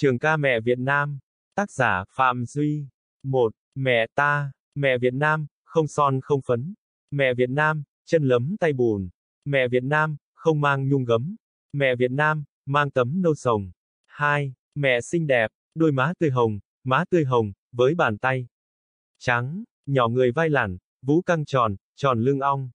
Trường ca mẹ Việt Nam. Tác giả Phạm Duy. 1. Mẹ ta, mẹ Việt Nam, không son không phấn. Mẹ Việt Nam, chân lấm tay bùn. Mẹ Việt Nam, không mang nhung gấm. Mẹ Việt Nam, mang tấm nâu sồng. 2. Mẹ xinh đẹp, đôi má tươi hồng, má tươi hồng, với bàn tay trắng, nhỏ người vai lẳn, vú căng tròn, tròn lưng ong.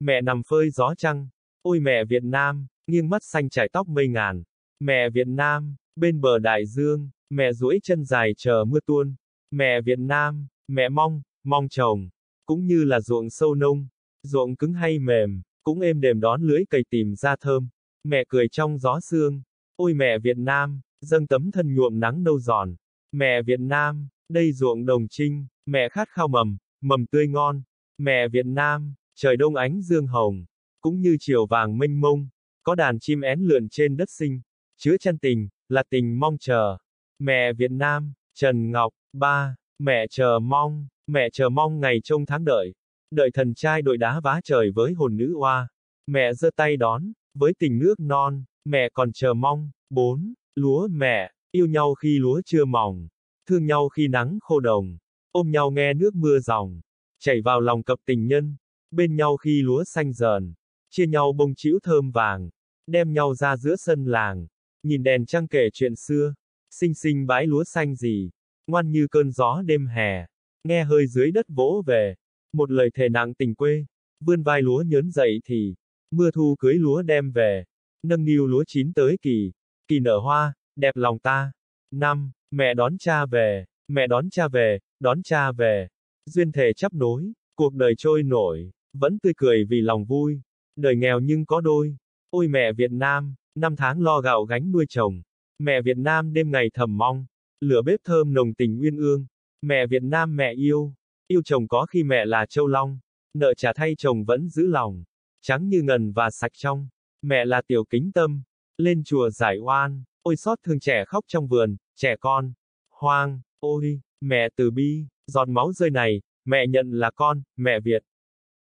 Mẹ nằm phơi gió trăng. Ôi mẹ Việt Nam, nghiêng mắt xanh trải tóc mây ngàn. Mẹ Việt Nam, bên bờ đại dương, mẹ duỗi chân dài chờ mưa tuôn. Mẹ Việt Nam, mẹ mong, mong chồng, cũng như là ruộng sâu nông, ruộng cứng hay mềm, cũng êm đềm đón lưới cày tìm ra thơm. Mẹ cười trong gió sương, ôi mẹ Việt Nam, dâng tấm thân nhuộm nắng nâu giòn. Mẹ Việt Nam, đây ruộng đồng trinh, mẹ khát khao mầm, mầm tươi ngon. Mẹ Việt Nam, trời đông ánh dương hồng, cũng như chiều vàng mênh mông, có đàn chim én lượn trên đất sinh, chứa chân tình, là tình mong chờ. Mẹ Việt Nam, Trần Ngọc, ba, mẹ chờ mong, mẹ chờ mong ngày trông tháng đợi, đợi thần trai đội đá vá trời với hồn nữ oa. Mẹ giơ tay đón, với tình nước non, mẹ còn chờ mong. bốn Lúa mẹ, yêu nhau khi lúa chưa mỏng, thương nhau khi nắng khô đồng, ôm nhau nghe nước mưa ròng, chảy vào lòng cặp tình nhân, bên nhau khi lúa xanh dờn, chia nhau bông chĩu thơm vàng, đem nhau ra giữa sân làng, nhìn đèn trăng kể chuyện xưa, xinh xinh bãi lúa xanh gì, ngoan như cơn gió đêm hè, nghe hơi dưới đất vỗ về, một lời thề nặng tình quê, vươn vai lúa nhớn dậy thì, mưa thu cưới lúa đem về, nâng niu lúa chín tới kỳ, kỳ nở hoa, đẹp lòng ta. năm Mẹ đón cha về, mẹ đón cha về, đón cha về. Duyên thể chấp nối, cuộc đời trôi nổi, vẫn tươi cười vì lòng vui. Đời nghèo nhưng có đôi. Ôi mẹ Việt Nam, năm tháng lo gạo gánh nuôi chồng. Mẹ Việt Nam đêm ngày thầm mong. Lửa bếp thơm nồng tình uyên ương. Mẹ Việt Nam mẹ yêu. Yêu chồng có khi mẹ là châu long. Nợ trả thay chồng vẫn giữ lòng. Trắng như ngần và sạch trong. Mẹ là tiểu kính tâm. Lên chùa giải oan. Ôi xót thương trẻ khóc trong vườn, trẻ con. Hoang, ôi, mẹ từ bi, giọt máu rơi này, mẹ nhận là con, mẹ Việt.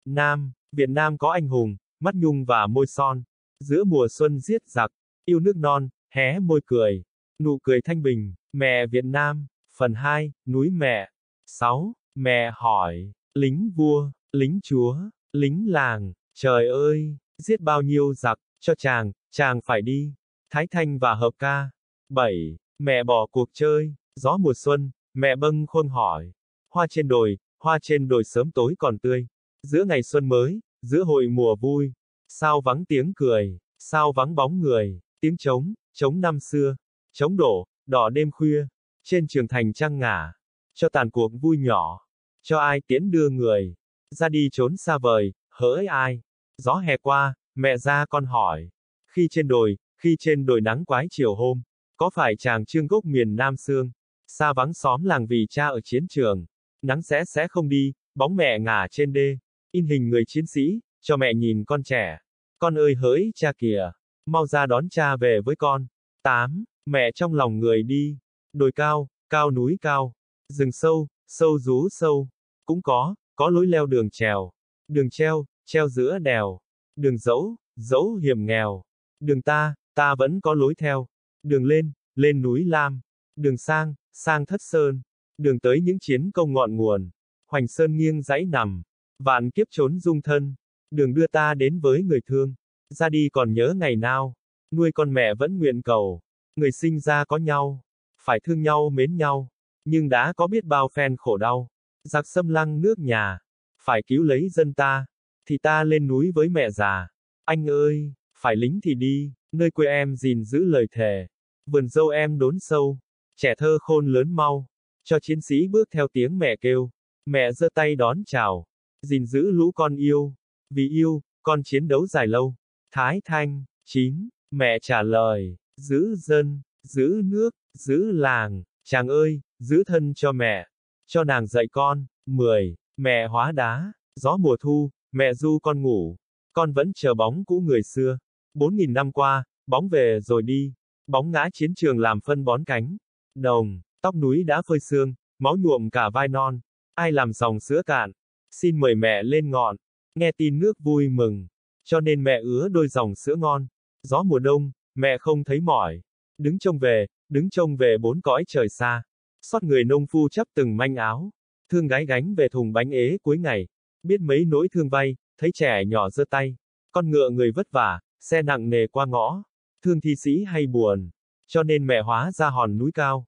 Nam, Việt Nam có anh hùng, mắt nhung và môi son. Giữa mùa xuân giết giặc, yêu nước non, hé môi cười. Nụ cười thanh bình, mẹ Việt Nam. Phần 2, núi mẹ. 6. Mẹ hỏi, lính vua, lính chúa, lính làng, trời ơi, giết bao nhiêu giặc, cho chàng, chàng phải đi. Thái Thanh và Hợp ca. 7. Mẹ bỏ cuộc chơi, gió mùa xuân, mẹ bâng khuôn hỏi. Hoa trên đồi, hoa trên đồi sớm tối còn tươi. Giữa ngày xuân mới, giữa hội mùa vui. Sao vắng tiếng cười, sao vắng bóng người, tiếng trống, trống năm xưa. Trống đổ, đỏ đêm khuya. Trên trường thành trăng ngả. Cho tàn cuộc vui nhỏ. Cho ai tiễn đưa người. Ra đi trốn xa vời, hỡi ai. Gió hè qua, mẹ ra con hỏi. Khi trên đồi, khi trên đồi nắng quái chiều hôm, có phải chàng trương gốc miền Nam Sương, xa vắng xóm làng vì cha ở chiến trường, nắng sẽ sẽ không đi, bóng mẹ ngả trên đê, in hình người chiến sĩ, cho mẹ nhìn con trẻ. Con ơi hỡi cha kìa, mau ra đón cha về với con. 8. Mẹ trong lòng người đi, đồi cao, cao núi cao, rừng sâu, sâu rú sâu, cũng có, có lối leo đường trèo, đường treo, treo giữa đèo, đường dẫu, dẫu hiểm nghèo, đường ta, Ta vẫn có lối theo. Đường lên, lên núi Lam. Đường sang, sang thất sơn. Đường tới những chiến công ngọn nguồn. Hoành sơn nghiêng dãy nằm. Vạn kiếp trốn dung thân. Đường đưa ta đến với người thương. Ra đi còn nhớ ngày nào. Nuôi con mẹ vẫn nguyện cầu. Người sinh ra có nhau. Phải thương nhau mến nhau. Nhưng đã có biết bao phen khổ đau. Giặc xâm lăng nước nhà. Phải cứu lấy dân ta. Thì ta lên núi với mẹ già. Anh ơi, phải lính thì đi. Nơi quê em gìn giữ lời thề. Vườn dâu em đốn sâu. Trẻ thơ khôn lớn mau. Cho chiến sĩ bước theo tiếng mẹ kêu. Mẹ giơ tay đón chào. gìn giữ lũ con yêu. Vì yêu, con chiến đấu dài lâu. Thái Thanh, 9. Mẹ trả lời. Giữ dân, giữ nước, giữ làng. Chàng ơi, giữ thân cho mẹ. Cho nàng dạy con. 10. Mẹ hóa đá. Gió mùa thu, mẹ du con ngủ. Con vẫn chờ bóng cũ người xưa. Bốn nghìn năm qua, bóng về rồi đi, bóng ngã chiến trường làm phân bón cánh. Đồng, tóc núi đã phơi xương, máu nhuộm cả vai non. Ai làm dòng sữa cạn? Xin mời mẹ lên ngọn. Nghe tin nước vui mừng. Cho nên mẹ ứa đôi dòng sữa ngon. Gió mùa đông, mẹ không thấy mỏi. Đứng trông về, đứng trông về bốn cõi trời xa. Xót người nông phu chấp từng manh áo, thương gái gánh về thùng bánh ế cuối ngày, biết mấy nỗi thương vay, thấy trẻ nhỏ giơ tay, con ngựa người vất vả, xe nặng nề qua ngõ, thương thi sĩ hay buồn, cho nên mẹ hóa ra hòn núi cao.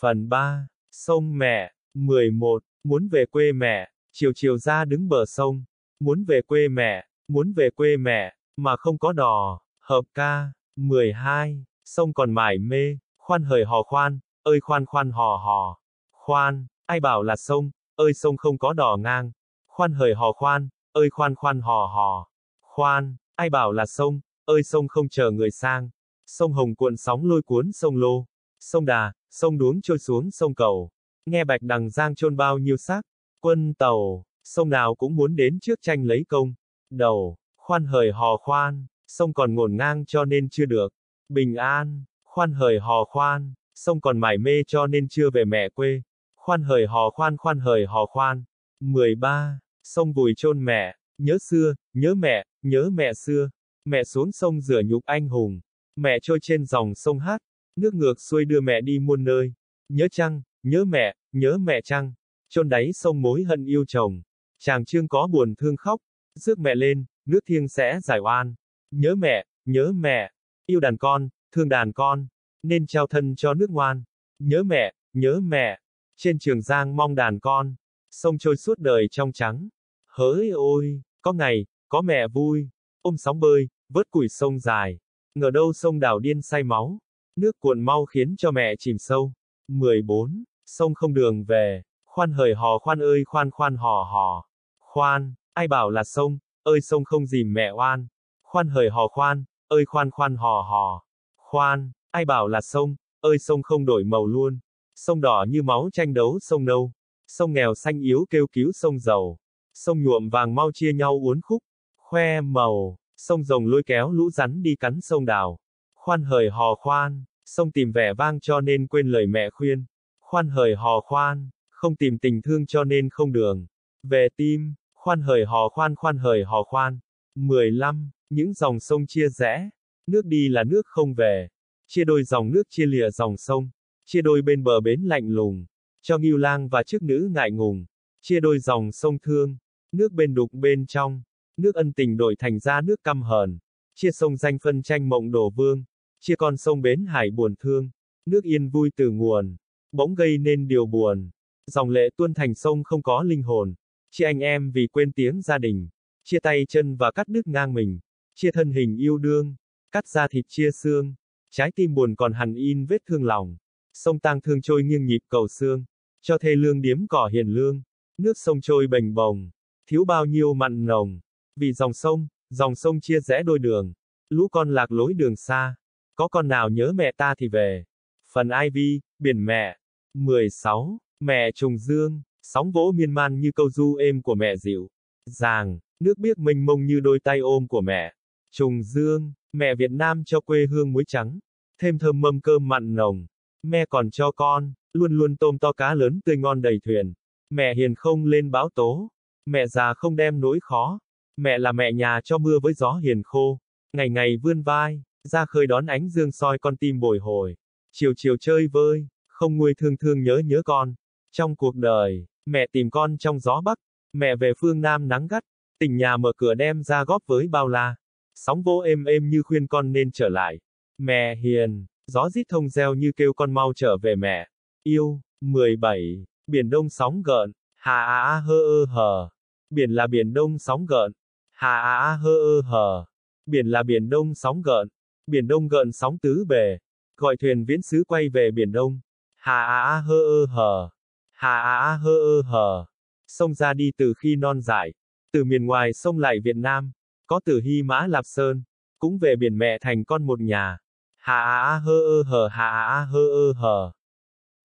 Phần 3, sông mẹ, 11, muốn về quê mẹ, chiều chiều ra đứng bờ sông, muốn về quê mẹ, muốn về quê mẹ, mà không có đò, hợp ca, 12, sông còn mải mê, khoan hời hò khoan, ơi khoan khoan hò hò, khoan, ai bảo là sông, ơi sông không có đò ngang, khoan hời hò khoan, ơi khoan khoan hò hò, khoan, ai bảo là sông, ơi sông không chờ người sang, sông hồng cuộn sóng lôi cuốn sông lô, sông đà, sông đuống trôi xuống sông cầu, nghe bạch đằng giang chôn bao nhiêu xác, quân tàu, sông nào cũng muốn đến trước tranh lấy công, đầu, khoan hời hò khoan, sông còn ngổn ngang cho nên chưa được, bình an, khoan hời hò khoan, sông còn mải mê cho nên chưa về mẹ quê, khoan hời hò khoan khoan hời hò khoan, 13, sông vùi chôn mẹ, nhớ xưa, nhớ mẹ, nhớ mẹ xưa, mẹ xuống sông rửa nhục anh hùng, mẹ trôi trên dòng sông hát, nước ngược xuôi đưa mẹ đi muôn nơi, nhớ chăng, nhớ mẹ, nhớ mẹ chăng, chôn đáy sông mối hận yêu chồng, chàng trương có buồn thương khóc, rước mẹ lên, nước thiêng sẽ giải oan, nhớ mẹ, nhớ mẹ, yêu đàn con, thương đàn con, nên trao thân cho nước ngoan, nhớ mẹ, nhớ mẹ, trên trường giang mong đàn con, sông trôi suốt đời trong trắng, hỡi ôi, có ngày, có mẹ vui, ôm sóng bơi, vớt củi sông dài, ngờ đâu sông đảo điên say máu, nước cuộn mau khiến cho mẹ chìm sâu. 14. Sông không đường về, khoan hời hò khoan ơi khoan khoan hò hò, khoan, ai bảo là sông, ơi sông không dìm mẹ oan, khoan hời hò khoan, ơi khoan khoan hò hò, khoan, ai bảo là sông, ơi sông không đổi màu luôn, sông đỏ như máu tranh đấu sông nâu, sông nghèo xanh yếu kêu cứu sông giàu, sông nhuộm vàng mau chia nhau uốn khúc, khoe màu, sông rồng lôi kéo lũ rắn đi cắn sông đào, khoan hời hò khoan, sông tìm vẻ vang cho nên quên lời mẹ khuyên, khoan hời hò khoan, không tìm tình thương cho nên không đường, về tim, khoan hời hò khoan khoan hời hò khoan, 15, những dòng sông chia rẽ, nước đi là nước không về, chia đôi dòng nước chia lìa dòng sông, chia đôi bên bờ bến lạnh lùng, cho nghiêu lang và chức nữ ngại ngùng, chia đôi dòng sông thương, nước bên đục bên trong, nước ân tình đổi thành ra nước căm hờn, chia sông danh phân tranh mộng đổ vương, chia con sông bến hải buồn thương, nước yên vui từ nguồn, bỗng gây nên điều buồn, dòng lệ tuôn thành sông không có linh hồn, chia anh em vì quên tiếng gia đình, chia tay chân và cắt đứt ngang mình, chia thân hình yêu đương, cắt da thịt chia xương, trái tim buồn còn hằn in vết thương lòng, sông tang thương trôi nghiêng nhịp cầu xương, cho thê lương điếm cỏ hiền lương, nước sông trôi bềnh bồng, thiếu bao nhiêu mặn nồng, vì dòng sông, dòng sông chia rẽ đôi đường, lũ con lạc lối đường xa, có con nào nhớ mẹ ta thì về. Phần IV, biển mẹ. 16. Mẹ trùng dương, sóng vỗ miên man như câu du êm của mẹ dịu. Giàng, nước biếc mênh mông như đôi tay ôm của mẹ. Trùng dương, mẹ Việt Nam cho quê hương muối trắng. Thêm thơm mâm cơm mặn nồng. Mẹ còn cho con, luôn luôn tôm to cá lớn tươi ngon đầy thuyền. Mẹ hiền không lên báo tố. Mẹ già không đem nỗi khó. Mẹ là mẹ nhà cho mưa với gió hiền khô. Ngày ngày vươn vai, ra khơi đón ánh dương soi con tim bồi hồi. Chiều chiều chơi vơi, không nguôi thương thương nhớ nhớ con. Trong cuộc đời, mẹ tìm con trong gió bắc, mẹ về phương Nam nắng gắt, tình nhà mở cửa đem ra góp với bao la. Sóng vỗ êm êm như khuyên con nên trở lại. Mẹ hiền, gió rít thông reo như kêu con mau trở về mẹ. Yêu, 17, biển đông sóng gợn, hà a a hơ ơ hờ. Biển là biển đông sóng gợn, hà a a hơ ơ hờ. Biển là biển đông sóng gợn, biển đông gợn sóng tứ bề. Gọi thuyền viễn sứ quay về biển đông. Hà a a hơ ơ hờ. Hà á hơ ơ hờ. Sông ra đi từ khi non dại. Từ miền ngoài sông lại Việt Nam. Có từ Hy Mã Lạp Sơn. Cũng về biển mẹ thành con một nhà. Hà á hơ ơ hờ hà á hơ ơ hờ.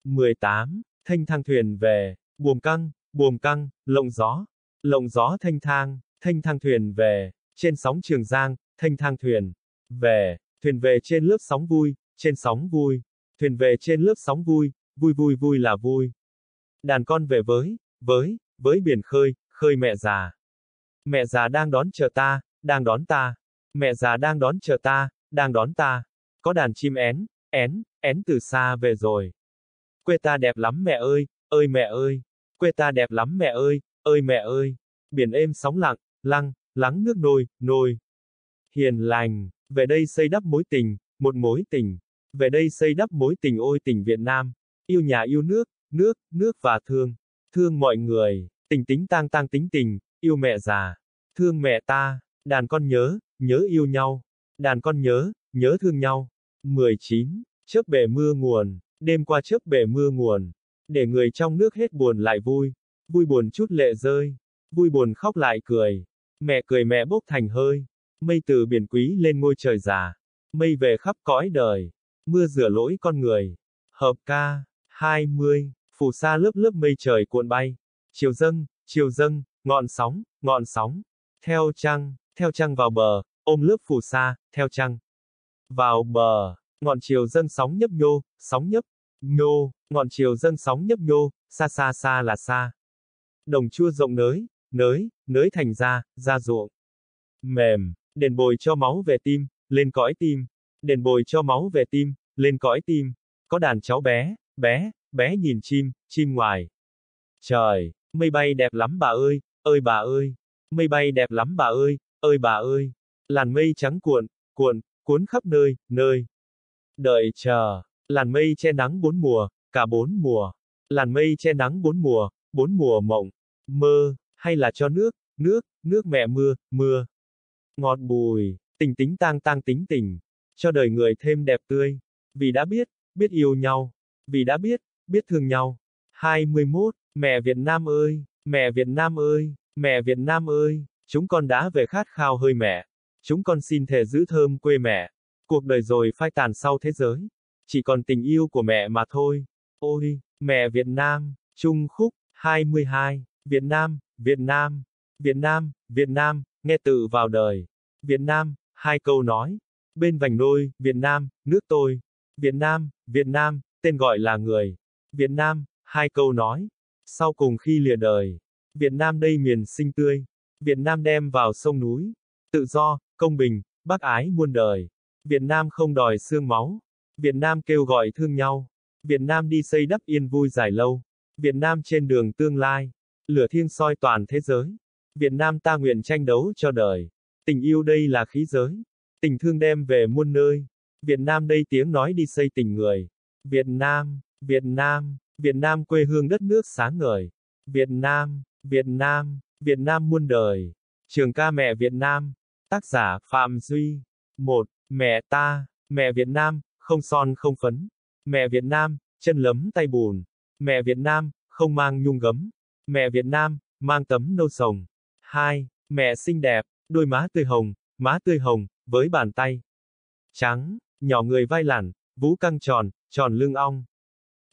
18. Thanh thang thuyền về. Buồm căng, buồm căng, lộng gió. Lộng gió thanh thang, thanh thang thuyền về. Trên sóng Trường Giang, thanh thang thuyền. Về, thuyền về trên lớp sóng vui, trên sóng vui. Thuyền về trên lớp sóng vui, vui vui vui là vui. Đàn con về với, với, với biển khơi, khơi mẹ già. Mẹ già đang đón chờ ta, đang đón ta. Mẹ già đang đón chờ ta, đang đón ta. Có đàn chim én, én, én từ xa về rồi. Quê ta đẹp lắm mẹ ơi, ơi mẹ ơi, quê ta đẹp lắm mẹ ơi, ơi mẹ ơi, biển êm sóng lặng, lăng, lắng nước nôi, nôi. Hiền lành, về đây xây đắp mối tình, một mối tình. Về đây xây đắp mối tình ôi tình Việt Nam. Yêu nhà yêu nước, nước, nước và thương. Thương mọi người, tình tính tang tang tính tình, yêu mẹ già. Thương mẹ ta, đàn con nhớ, nhớ yêu nhau. Đàn con nhớ, nhớ thương nhau. 19. Chớp bể mưa nguồn, đêm qua chớp bể mưa nguồn. Để người trong nước hết buồn lại vui. Vui buồn chút lệ rơi. Vui buồn khóc lại cười. Mẹ cười mẹ bốc thành hơi. Mây từ biển quý lên ngôi trời già. Mây về khắp cõi đời. Mưa rửa lỗi con người. Hợp ca. 20. Phù sa lớp lớp mây trời cuộn bay. Chiều dâng, chiều dâng, ngọn sóng, ngọn sóng. Theo trăng, theo trăng vào bờ, ôm lớp phù sa, theo trăng. Vào bờ, ngọn chiều dâng sóng nhấp nhô, sóng nhấp, nhô, ngọn chiều dâng sóng nhấp nhô, xa xa xa là xa. Đồng chua rộng nới, nới, nới thành ra, ra ruộng. Mềm, đền bồi cho máu về tim, lên cõi tim. Đền bồi cho máu về tim, lên cõi tim. Có đàn cháu bé, bé, bé nhìn chim, chim ngoài. Trời, mây bay đẹp lắm bà ơi, ơi bà ơi. Mây bay đẹp lắm bà ơi, ơi bà ơi. Làn mây trắng cuộn, cuộn, cuốn khắp nơi, nơi. Đợi chờ, làn mây che nắng bốn mùa, cả bốn mùa. Làn mây che nắng bốn mùa, bốn mùa mộng, mơ, hay là cho nước, nước, nước mẹ mưa, mưa. Ngọt bùi, tình tính tang tang tính tình, cho đời người thêm đẹp tươi. Vì đã biết, biết yêu nhau. Vì đã biết, biết thương nhau. 21. Mẹ Việt Nam ơi, mẹ Việt Nam ơi, mẹ Việt Nam ơi, chúng con đã về khát khao hơi mẹ. Chúng con xin thề giữ thơm quê mẹ. Cuộc đời rồi phai tàn sau thế giới. Chỉ còn tình yêu của mẹ mà thôi. Ôi, mẹ Việt Nam, Trung Khúc, 22. Việt Nam, Việt Nam, Việt Nam, Việt Nam, nghe tự vào đời. Việt Nam, hai câu nói. Bên vành nôi, Việt Nam, nước tôi. Việt Nam, Việt Nam, tên gọi là người. Việt Nam, hai câu nói. Sau cùng khi lìa đời. Việt Nam đây miền sinh tươi. Việt Nam đem vào sông núi. Tự do, công bình, bác ái muôn đời. Việt Nam không đòi xương máu. Việt Nam kêu gọi thương nhau. Việt Nam đi xây đắp yên vui dài lâu. Việt Nam trên đường tương lai. Lửa thiêng soi toàn thế giới. Việt Nam ta nguyện tranh đấu cho đời. Tình yêu đây là khí giới. Tình thương đem về muôn nơi. Việt Nam đây tiếng nói đi xây tình người. Việt Nam, Việt Nam, Việt Nam quê hương đất nước sáng ngời. Việt Nam, Việt Nam, Việt Nam muôn đời. Trường ca mẹ Việt Nam. Tác giả Phạm Duy. một Mẹ ta, mẹ Việt Nam, không son không phấn. Mẹ Việt Nam, chân lấm tay bùn. Mẹ Việt Nam, không mang nhung gấm. Mẹ Việt Nam, mang tấm nâu sồng. 2. Mẹ xinh đẹp, đôi má tươi hồng, má tươi hồng, với bàn tay. Trắng, nhỏ người vai lẳn, vú căng tròn, tròn lưng ong.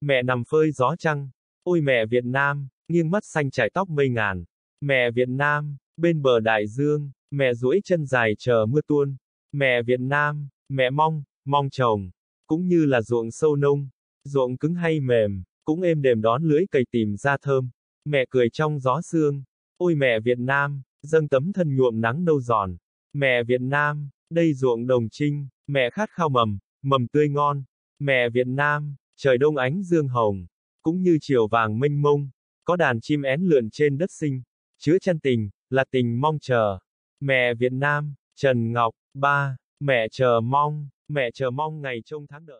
Mẹ nằm phơi gió trăng. Ôi mẹ Việt Nam, nghiêng mắt xanh trải tóc mây ngàn. Mẹ Việt Nam, bên bờ đại dương, mẹ duỗi chân dài chờ mưa tuôn. Mẹ Việt Nam, mẹ mong, mong chồng. Cũng như là ruộng sâu nông, ruộng cứng hay mềm, cũng êm đềm đón lưới cày tìm ra thơm. Mẹ cười trong gió sương. Ôi mẹ Việt Nam, dâng tấm thân nhuộm nắng nâu giòn. Mẹ Việt Nam, đây ruộng đồng trinh, mẹ khát khao mầm, mầm tươi ngon. Mẹ Việt Nam, trời đông ánh dương hồng, cũng như chiều vàng mênh mông, có đàn chim én lượn trên đất sinh, chứa chân tình, là tình mong chờ. Mẹ Việt Nam, Trần Ngọc, ba, mẹ chờ mong, mẹ chờ mong ngày trông tháng đợi.